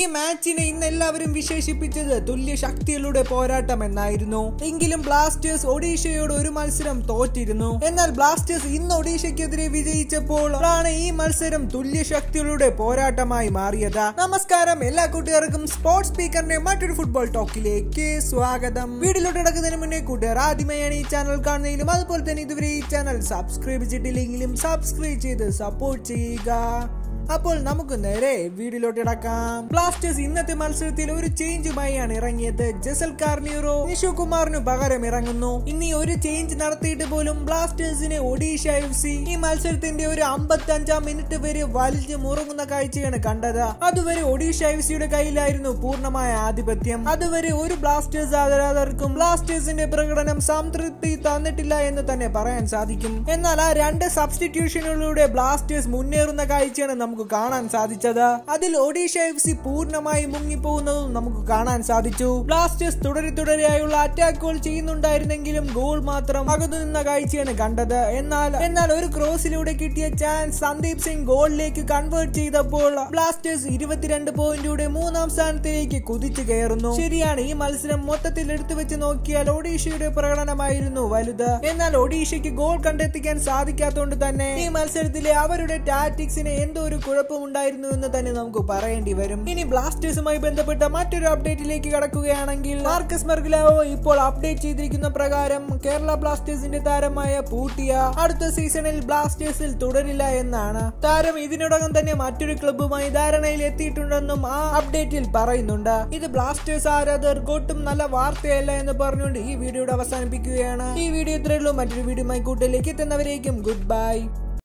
ഈ മാച്ചിനെ ഇന്ന് എല്ലാവരും വിശേഷിപ്പിച്ചത് തുല്യ ശക്തികളുടെ പോരാട്ടം എന്നായിരുന്നു. എങ്കിലും ബ്ലാസ്റ്റേഴ്സ് ഒഡീഷയോട് ഒരു മത്സരം തോറ്റിരുന്നു. എന്നാൽ ബ്ലാസ്റ്റേഴ്സ് ഇന്ന് ഒഡീഷയ്ക്കെതിരെ വിജയിച്ചപ്പോൾ ആണ് ഈ മത്സരം തുല്യ ശക്തികളുടെ പോരാട്ടമായി മാറിയത്. നമസ്കാരം എല്ലാ കൂട്ടുകാർക്കും സ്പോർട്സ് സ്പീക്കറിന്റെ മറ്റൊരു ഫുട്ബോൾ ടോക്കിലേക്ക് സ്വാഗതം. വീട്ടിലോട്ട് കിടക്കുന്നതിന് മുന്നേ കൂട്ടുകാർ ആദ്യമായാണ് ഈ ചാനൽ കാണുന്നതിലും അതുപോലെ തന്നെ ഇതുവരെ ഈ ചാനൽ സബ്സ്ക്രൈബ് ചെയ്തിട്ടില്ലെങ്കിലും സബ്സ്ക്രൈബ് ചെയ്ത് സപ്പോർട്ട് ചെയ്യുക. അപ്പോൾ നമുക്ക് നേരെ വീടിലോട്ട് ഇടക്കാം ബ്ലാസ്റ്റേഴ്സ് ഇന്നത്തെ മത്സരത്തിൽ ഒരു ചേഞ്ചുമായാണ് ഇറങ്ങിയത്. ജസൽ കാർണിയറോ നിഷു കുമാറിനു പകരം ഇറങ്ങുന്നു. ഇനി ഒരു ചേഞ്ച് നടത്തിയിട്ട് പോലും ബ്ലാസ്റ്റേഴ്സിനെ ഒഡീഷ എഫ് സി ഈ മത്സരത്തിന്റെ ഒരു അമ്പത്തി അഞ്ചാം മിനിറ്റ് വരെ വലിഞ്ഞു മുറങ്ങുന്ന കാഴ്ചയാണ് കണ്ടത്. അതുവരെ ഒഡീഷ എഫ് സിയുടെ കയ്യിലായിരുന്നു പൂർണമായ ആധിപത്യം. അതുവരെ ഒരു ബ്ലാസ്റ്റേഴ്സ് ആരാധകർക്കും ബ്ലാസ്റ്റേഴ്സിന്റെ പ്രകടനം സംതൃപ്തി തന്നിട്ടില്ല എന്ന് തന്നെ പറയാൻ സാധിക്കും. എന്നാൽ ആ രണ്ട് സബ്സ്റ്റിറ്റ്യൂഷനുകളിലൂടെ ബ്ലാസ്റ്റേഴ്സ് മുന്നേറുന്ന കാഴ്ചയാണ് നമുക്ക് കാണാൻ സാധിച്ചത്. അതിൽ ഒഡീഷ എഫ് സി പൂർണമായി മുങ്ങിപ്പോകുന്നതും നമുക്ക് കാണാൻ സാധിച്ചു. ബ്ലാസ്റ്റേഴ്സ് തുടരെ തുടരെയായുള്ള അറ്റാക്കുകൾ ചെയ്യുന്നുണ്ടായിരുന്നെങ്കിലും ഗോൾ മാത്രം അകത്തു നിന്ന കാഴ്ചയാണ് കണ്ടത്. എന്നാൽ എന്നാൽ ഒരു ക്രോസിലൂടെ കിട്ടിയ ചാൻസ് സന്ദീപ് സിംഗ് ഗോളിലേക്ക് കൺവേർട്ട് ചെയ്തപ്പോൾ ബ്ലാസ്റ്റേഴ്സ് ഇരുപത്തിരണ്ട് പോയിന്റോടെ മൂന്നാം സ്ഥാനത്തിലേക്ക് കുതിച്ചു കയറുന്നു. ശരിയാണ് ഈ മത്സരം മൊത്തത്തിൽ എടുത്തു വെച്ച് നോക്കിയാൽ ഒഡീഷയുടെ പ്രകടനമായിരുന്നു വലുത്. എന്നാൽ ഒഡീഷയ്ക്ക് ഗോൾ കണ്ടെത്തിക്കാൻ സാധിക്കാത്തതുകൊണ്ട് തന്നെ ഈ മത്സരത്തിലെ അവരുടെ ടാറ്റിക്സിന് എന്തോ ഒരു കുഴപ്പമുണ്ടായിരുന്നു എന്ന് തന്നെ നമുക്ക് പറയേണ്ടി വരും. ഇനി ബ്ലാസ്റ്റേഴ്സുമായി ബന്ധപ്പെട്ട മറ്റൊരു അപ്ഡേറ്റിലേക്ക് കടക്കുകയാണെങ്കിൽ മാർക്കസ് മെർഗ്ലാവോ ഇപ്പോൾ അപ്ഡേറ്റ് ചെയ്തിരിക്കുന്ന പ്രകാരം കേരള ബ്ലാസ്റ്റേഴ്സിന്റെ താരമായ പൂട്ടിയ അടുത്ത സീസണിൽ ബ്ലാസ്റ്റേഴ്സിൽ തുടരില്ല എന്നാണ്. താരം ഇതിനോടകം തന്നെ മറ്റൊരു ക്ലബ്ബുമായി ധാരണയിൽ എത്തിയിട്ടുണ്ടെന്നും ആ അപ്ഡേറ്റിൽ പറയുന്നുണ്ട്. ഇത് ബ്ലാസ്റ്റേഴ്സ് ആരാധകർക്ക് ഒട്ടും നല്ല വാർത്തയല്ല എന്ന് പറഞ്ഞുകൊണ്ട് ഈ വീഡിയോയുടെ അവസാനിപ്പിക്കുകയാണ്. ഈ വീഡിയോ ഇത്രയുള്ളൂ മറ്റൊരു വീഡിയോ കൂട്ടിലേക്ക് എത്തുന്നവരേക്കും ഗുഡ് ബൈ